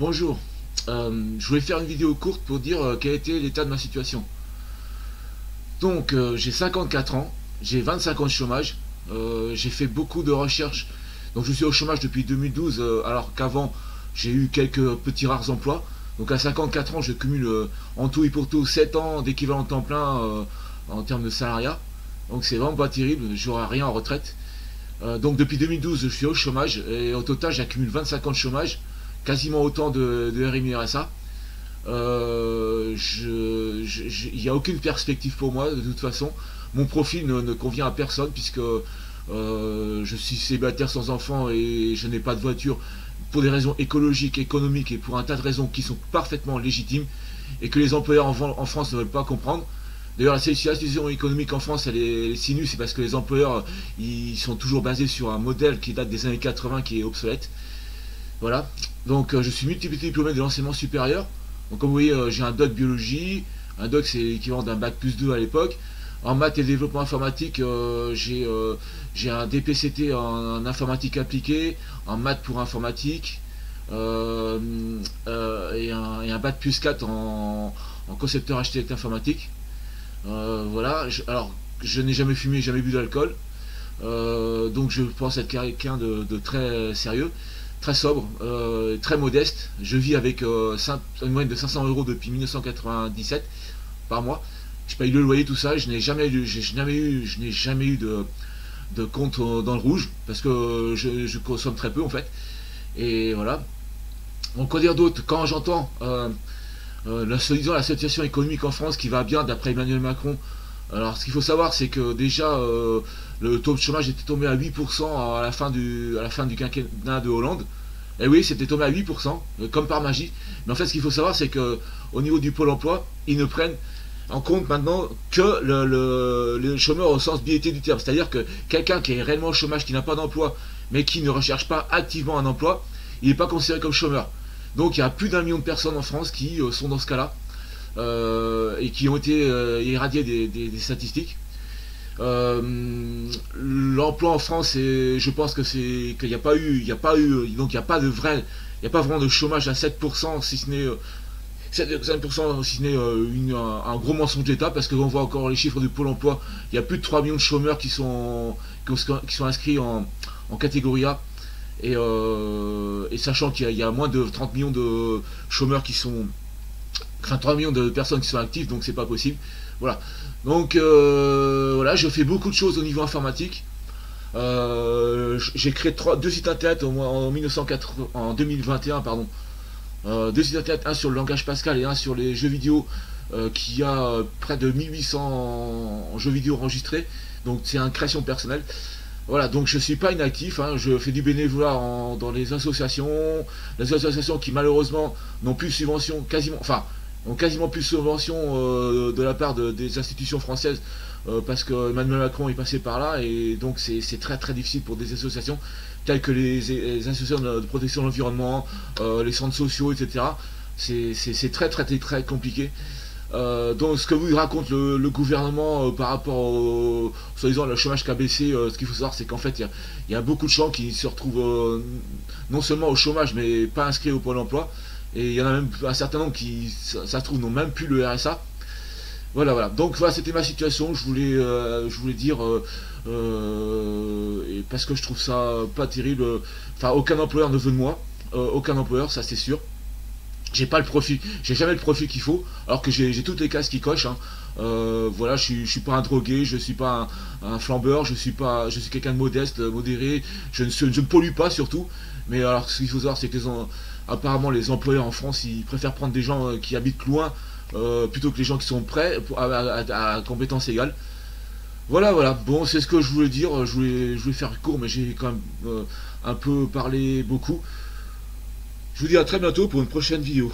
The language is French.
Bonjour, euh, je voulais faire une vidéo courte pour dire euh, quel était l'état de ma situation. Donc euh, j'ai 54 ans, j'ai 25 ans de chômage, j'ai fait beaucoup de recherches, donc je suis au chômage depuis 2012 alors qu'avant j'ai eu quelques petits rares emplois. Donc à 54 ans je cumule en tout et pour tout 7 ans d'équivalent temps plein en termes de salariat. Donc c'est vraiment pas terrible, j'aurai rien en retraite. donc depuis 2012 je suis au chômage et au total j'accumule 25 ans de chômage quasiment autant de, de. Euh, il n'y a aucune perspective pour moi de toute façon. Mon profil ne, convient à personne puisque euh, je suis célibataire sans enfant et je n'ai pas de voiture pour des raisons écologiques, économiques et pour un tas de raisons qui sont parfaitement légitimes et que les employeurs en, France ne veulent pas comprendre. D'ailleurs, la situation économique en France, elle est, sinus, c'est parce que les employeurs, ils sont toujours basés sur un modèle qui date des années 80, qui est obsolète. Voilà. Donc euh, je suis multiplié de l'enseignement supérieur. Donc comme vous voyez, euh, j'ai un doc biologie. Un doc c'est l'équivalent d'un bac plus 2 à l'époque. En maths et développement informatique, euh, j'ai un DPCT en, informatique appliquée, en maths pour informatique, et, un, bac plus 4 en, concepteur architecte informatique. voilà, alors je n'ai jamais fumé, jamais bu d'alcool. donc je pense être quelqu'un de, très sérieux très sobre, euh, très modeste. Je vis avec euh, une moyenne de 500 euros depuis 1997 par mois. Je paye le loyer, tout ça. Je n'ai jamais, eu, jamais eu, je n'ai jamais eu de, de compte euh, dans le rouge parce que je, consomme très peu en fait. Et voilà. Donc quoi dire d'autre? Quand j'entends la, la situation économique en France qui va bien d'après Emmanuel Macron, alors ce qu'il faut savoir c'est que déjà le taux de chômage était tombé à 8% à la fin du, à la fin du quinquennat de Hollande. Et oui, c'était tombé à 8%, euh, comme par magie. Mais en fait, ce qu'il faut savoir, c'est que au niveau du pôle emploi, ils ne prennent en compte maintenant que le, chômeur au sens biété du terme. C'est-à-dire que quelqu'un qui est réellement au chômage, qui n'a pas d'emploi, mais qui ne recherche pas activement un emploi, il n'est pas considéré comme chômeur. Donc il y a plus d'un million de personnes en France qui euh, sont dans ce cas-là euh, et qui ont été irradiées des statistiques. Euh, l'emploi en France, je pense que c'est qu'il n'y a pas eu, donc il n'y a pas de vrai, il n'y a pas vraiment de chômage à 7%, si ce n'est 7%, si ce n'est euh, un, gros mensonge d'État, parce que on voit encore les chiffres du Pôle emploi, il y a plus de 3 millions de chômeurs qui sont, inscrits en, catégorie A. Euh, et sachant qu'il y, a moins de 30 millions de chômeurs qui sont. Enfin, 3 millions de personnes qui sont actives, donc c'est pas possible. Voilà. Donc euh, voilà, je fais beaucoup de choses au niveau informatique. Euh, j'ai créé trois, deux sites internet en, en, 1980, en 2021, pardon. Euh, deux sites internet, un sur le langage Pascal et un sur les jeux vidéo, qui a près de 1800 jeux vidéo enregistrés. Donc c'est une création personnelle. Voilà, donc je suis pas inactif, hein. je fais du bénévolat dans les associations, les associations qui malheureusement n'ont plus de subvention, quasiment, enfin ont quasiment plus de subventions euh, de la part des institutions françaises euh, parce que Emmanuel Macron est passé par là et donc c'est très très difficile pour des associations telles que les, associations de, protection de l'environnement, euh, les centres sociaux, etc. C'est très très très compliqué. donc ce que vous raconte le, gouvernement par rapport au soi-disant le chômage qui a baissé, ce qu'il faut savoir c'est qu'en fait il y, a beaucoup de gens qui se retrouvent non seulement au chômage mais pas inscrits au pôle emploi. Et il y en a même un certain nombre qui, ça, se trouve, n'ont même plus le RSA. Voilà, voilà. Donc voilà, c'était ma situation. Je voulais, euh, je voulais dire, euh, euh, et parce que je trouve ça pas terrible. Enfin, aucun employeur ne veut de moi. aucun employeur, ça c'est sûr. J'ai pas le profil, j'ai jamais le profil qu'il faut, alors que j'ai toutes les cases qui cochent. Hein. voilà, je suis, je suis pas un drogué, je suis pas un, flambeur, je suis pas, je suis quelqu'un de modeste, modéré. Je ne, je ne pollue pas surtout. Mais alors, ce qu'il faut savoir, c'est que les, apparemment les employeurs en France ils préfèrent prendre des gens euh, qui habitent loin euh, plutôt que les gens qui sont prêts à, compétences égales. Voilà, voilà. Bon, c'est ce que je voulais dire. Je voulais, faire court, mais j'ai quand même euh, un peu parlé beaucoup. Je vous dis à très bientôt pour une prochaine vidéo.